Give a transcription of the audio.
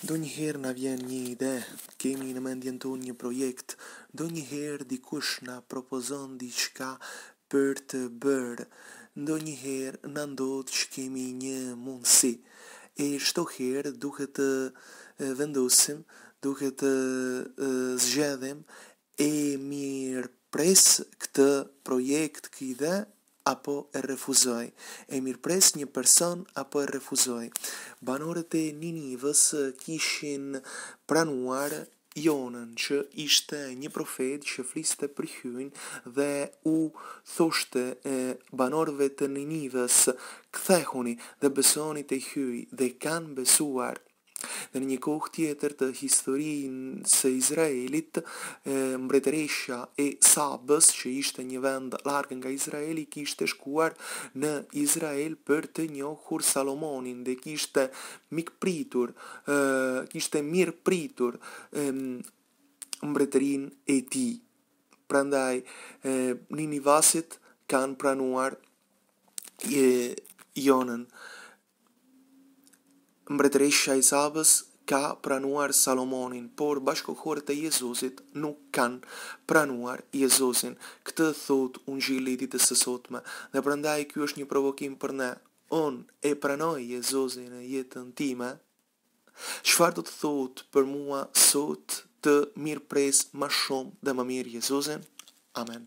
Ndonjëherë na vjen një ide, kemi në mendjen tonë një projekt, ndonjëherë dikush na propozon diçka për të bërë, ndonjëherë na ndodh që kemi një mundësi. E çdo herë duhet të vendosim, duhet të zgjedhim, e mirëpres këtë projekt, këtë ide, apo e refuzoj, e mirëpres një person apo e refuzoj. Banorët e Ninivës kishin pranuar Jonën që ishte një profet që fliste për Hyjin dhe u thoshte banorëve të Ninivës, Kthehuni dhe besoni te Hyji, dhe kanë besuar. Dhe në një kohë tjetër të historinë së Izraelit, mbretëreshja e Sabës, që ishte një vend larg nga Izraeli, kishte shkuar në Izrael për të njohur Salomonin dhe kishte mikpritur, kishte mirëpritur mbretërinë e tij. Prandaj, ninivasit kanë pranuar Jonën. Mbretëresha e Sabës ka pranuar Salomonin, por bashkëkohorët e Jezusit nuk kanë pranuar Jezusin. Këtë thotë Ungjilli i ditës së sotme, dhe prandaj ky është një provokim për ne. Unë e pranoj Jezusin në jetën time? Çfarë do të thotë për mua sot të mirëpres ma shumë dhe ma mirë Jezusin? Amen.